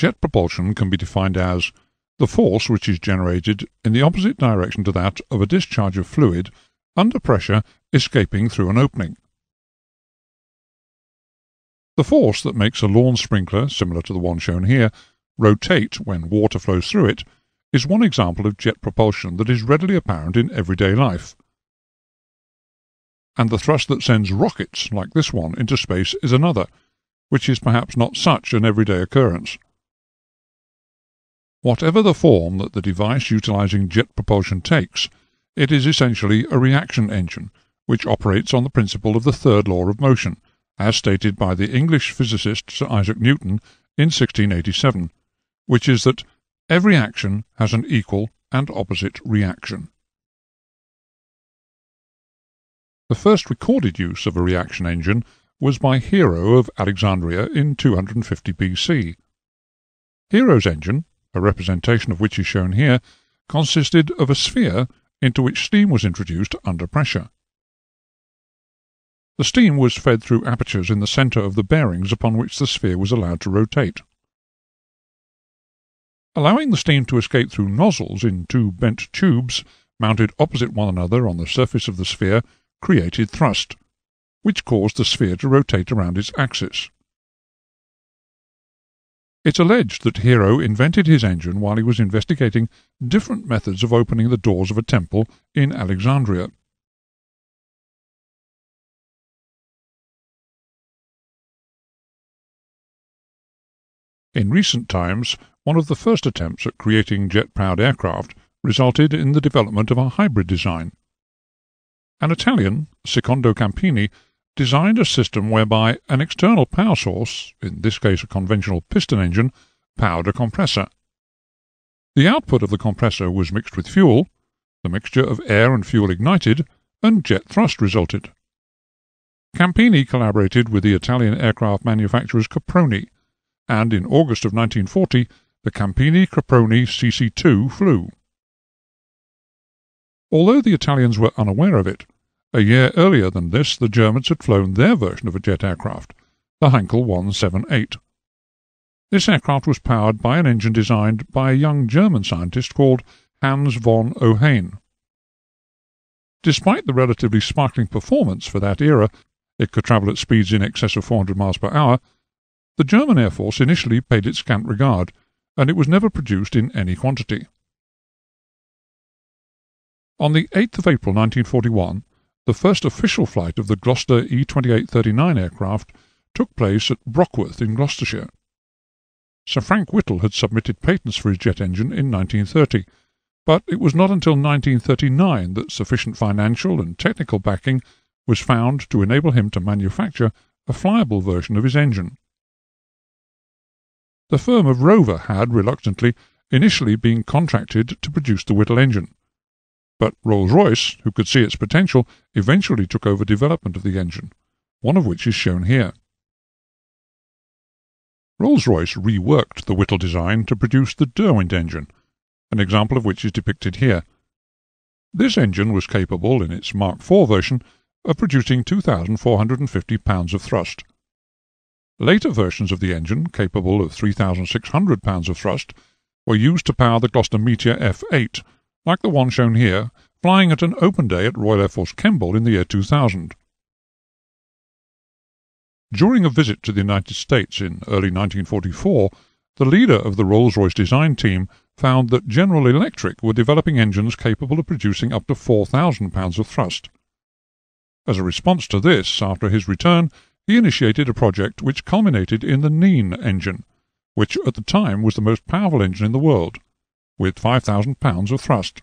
Jet propulsion can be defined as the force which is generated in the opposite direction to that of a discharge of fluid under pressure escaping through an opening. The force that makes a lawn sprinkler, similar to the one shown here, rotate when water flows through it is one example of jet propulsion that is readily apparent in everyday life. And the thrust that sends rockets, like this one, into space is another, which is perhaps not such an everyday occurrence. Whatever the form that the device utilizing jet propulsion takes, it is essentially a reaction engine, which operates on the principle of the third law of motion, as stated by the English physicist Sir Isaac Newton in 1687, which is that every action has an equal and opposite reaction. The first recorded use of a reaction engine was by Hero of Alexandria in 250 BC. Hero's engine, a representation of which is shown here, consisted of a sphere into which steam was introduced under pressure. The steam was fed through apertures in the centre of the bearings upon which the sphere was allowed to rotate. Allowing the steam to escape through nozzles in two bent tubes mounted opposite one another on the surface of the sphere created thrust, which caused the sphere to rotate around its axis. It's alleged that Hero invented his engine while he was investigating different methods of opening the doors of a temple in Alexandria. In recent times, one of the first attempts at creating jet-powered aircraft resulted in the development of a hybrid design. An Italian, Secondo Campini, designed a system whereby an external power source, in this case a conventional piston engine, powered a compressor. The output of the compressor was mixed with fuel, the mixture of air and fuel ignited, and jet thrust resulted. Campini collaborated with the Italian aircraft manufacturers Caproni, and in August of 1940 the Campini Caproni CC-2 flew. Although the Italians were unaware of it, a year earlier than this the Germans had flown their version of a jet aircraft, the Heinkel 178. This aircraft was powered by an engine designed by a young German scientist called Hans von Ohain. Despite the relatively sparkling performance for that era, it could travel at speeds in excess of 400 miles per hour, the German Air Force initially paid it scant regard, and it was never produced in any quantity. On the 8th of April 1941, the first official flight of the Gloster E-2839 aircraft took place at Brockworth in Gloucestershire. Sir Frank Whittle had submitted patents for his jet engine in 1930, but it was not until 1939 that sufficient financial and technical backing was found to enable him to manufacture a flyable version of his engine. The firm of Rover had, reluctantly, initially been contracted to produce the Whittle engine. But Rolls-Royce, who could see its potential, eventually took over development of the engine, one of which is shown here. Rolls-Royce reworked the Whittle design to produce the Derwent engine, an example of which is depicted here. This engine was capable, in its Mark IV version, of producing 2,450 pounds of thrust. Later versions of the engine, capable of 3,600 pounds of thrust, were used to power the Gloster Meteor F8, like the one shown here, flying at an open day at Royal Air Force Kemble in the year 2000. During a visit to the United States in early 1944, the leader of the Rolls-Royce design team found that General Electric were developing engines capable of producing up to 4,000 pounds of thrust. As a response to this, after his return, he initiated a project which culminated in the Nene engine, which at the time was the most powerful engine in the world, with 5,000 pounds of thrust.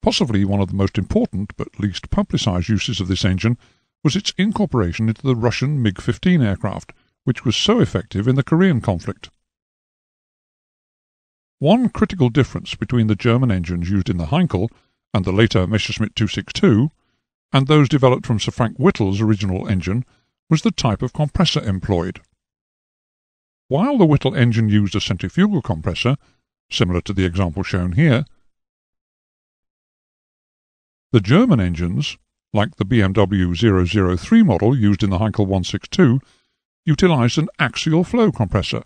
Possibly one of the most important but least publicized uses of this engine was its incorporation into the Russian MiG-15 aircraft, which was so effective in the Korean conflict. One critical difference between the German engines used in the Heinkel and the later Messerschmitt 262 and those developed from Sir Frank Whittle's original engine was the type of compressor employed. While the Whittle engine used a centrifugal compressor, similar to the example shown here, the German engines, like the BMW 003 model used in the Heinkel 162, utilized an axial flow compressor,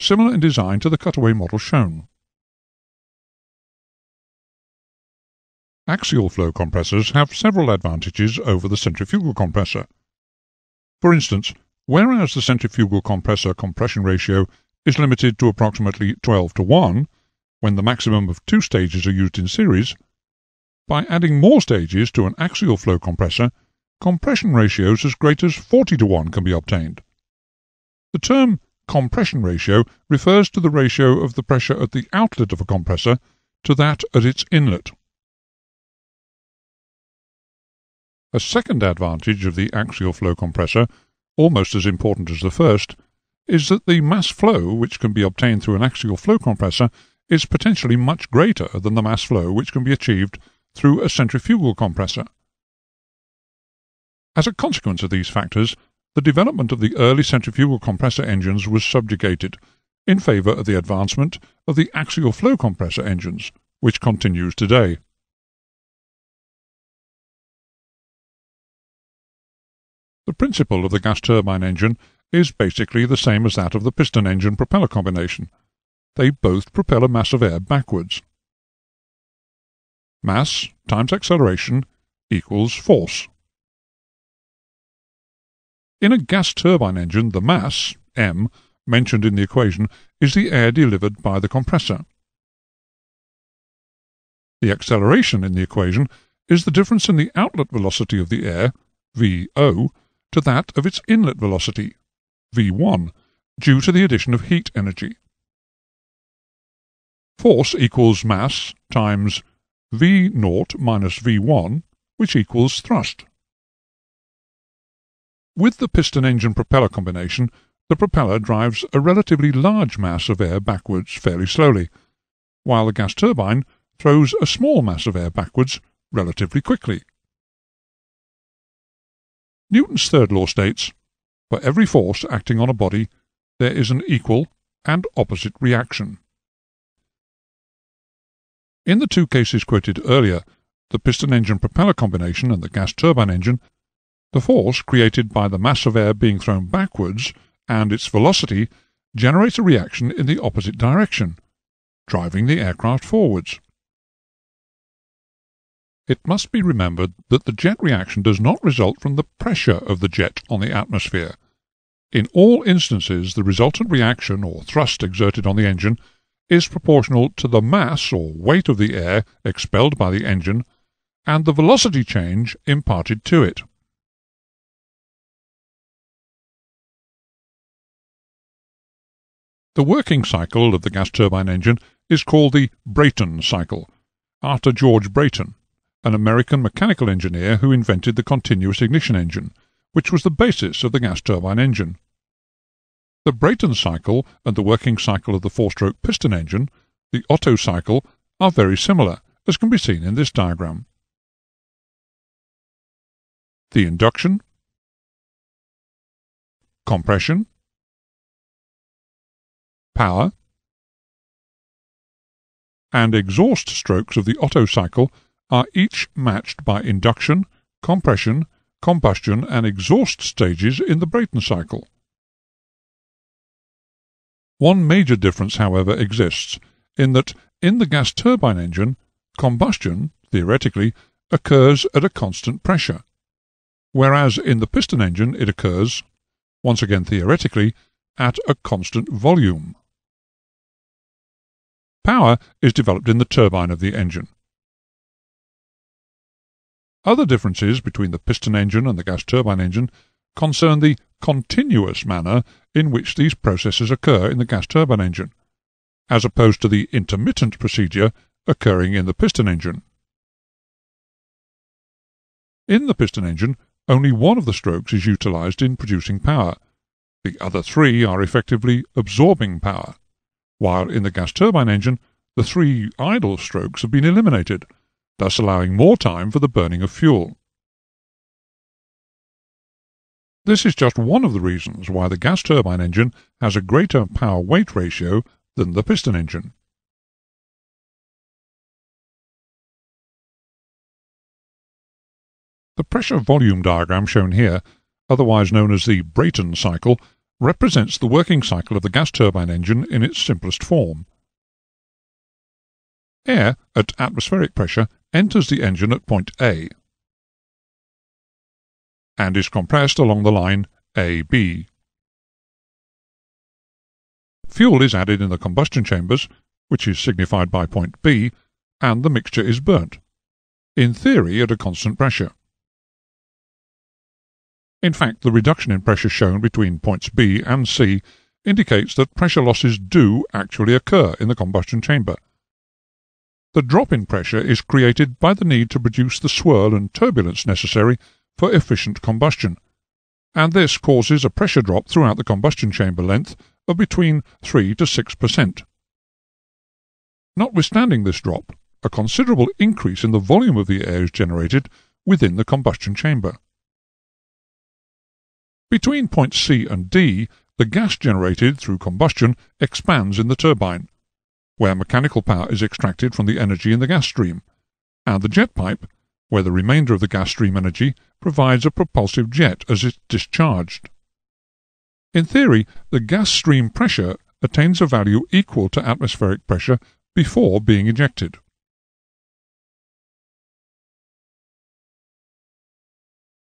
similar in design to the cutaway model shown. Axial flow compressors have several advantages over the centrifugal compressor. For instance, whereas the centrifugal compressor compression ratio is limited to approximately 12 to 1, when the maximum of two stages are used in series, by adding more stages to an axial flow compressor, compression ratios as great as 40 to 1 can be obtained. The term compression ratio refers to the ratio of the pressure at the outlet of a compressor to that at its inlet. A second advantage of the axial flow compressor, almost as important as the first, is that the mass flow which can be obtained through an axial flow compressor is potentially much greater than the mass flow which can be achieved through a centrifugal compressor. As a consequence of these factors, the development of the early centrifugal compressor engines was subjugated in favour of the advancement of the axial flow compressor engines, which continues today. The principle of the gas turbine engine is basically the same as that of the piston engine propeller combination. They both propel a mass of air backwards. Mass times acceleration equals force. In a gas turbine engine, the mass, m, mentioned in the equation, is the air delivered by the compressor. The acceleration in the equation is the difference in the outlet velocity of the air, VO, to that of its inlet velocity, V1, due to the addition of heat energy. Force equals mass times V0 minus V1, which equals thrust. With the piston-engine propeller combination, the propeller drives a relatively large mass of air backwards fairly slowly, while the gas turbine throws a small mass of air backwards relatively quickly. Newton's third law states, For every force acting on a body, there is an equal and opposite reaction. In the two cases quoted earlier, the piston engine propeller combination and the gas turbine engine, the force created by the mass of air being thrown backwards and its velocity generates a reaction in the opposite direction, driving the aircraft forwards. It must be remembered that the jet reaction does not result from the pressure of the jet on the atmosphere. In all instances, the resultant reaction or thrust exerted on the engine is proportional to the mass or weight of the air expelled by the engine and the velocity change imparted to it. The working cycle of the gas turbine engine is called the Brayton cycle, after George Brayton, an American mechanical engineer who invented the continuous ignition engine, which was the basis of the gas turbine engine. The Brayton cycle and the working cycle of the four-stroke piston engine, the Otto cycle, are very similar, as can be seen in this diagram. The induction, compression, power, and exhaust strokes of the Otto cycle are each matched by induction, compression, combustion, and exhaust stages in the Brayton cycle. One major difference, however, exists in that in the gas turbine engine, combustion, theoretically, occurs at a constant pressure, whereas in the piston engine it occurs, once again theoretically, at a constant volume. Power is developed in the turbine of the engine. Other differences between the piston engine and the gas turbine engine concern the continuous manner in which these processes occur in the gas turbine engine, as opposed to the intermittent procedure occurring in the piston engine. In the piston engine, only one of the strokes is utilized in producing power. The other three are effectively absorbing power, while in the gas turbine engine, the three idle strokes have been eliminated, thus allowing more time for the burning of fuel. This is just one of the reasons why the gas turbine engine has a greater power-weight ratio than the piston engine. The pressure-volume diagram shown here, otherwise known as the Brayton cycle, represents the working cycle of the gas turbine engine in its simplest form. Air at atmospheric pressure enters the engine at point A and is compressed along the line AB. Fuel is added in the combustion chambers, which is signified by point B, and the mixture is burnt, in theory at a constant pressure. In fact, the reduction in pressure shown between points B and C indicates that pressure losses do actually occur in the combustion chamber. The drop in pressure is created by the need to produce the swirl and turbulence necessary for efficient combustion, and this causes a pressure drop throughout the combustion chamber length of between 3 to 6 percent. Notwithstanding this drop, a considerable increase in the volume of the air is generated within the combustion chamber. Between points C and D, the gas generated through combustion expands in the turbine, where mechanical power is extracted from the energy in the gas stream, and the jet pipe, where the remainder of the gas stream energy provides a propulsive jet as it is discharged. In theory, the gas stream pressure attains a value equal to atmospheric pressure before being ejected.